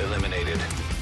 eliminated.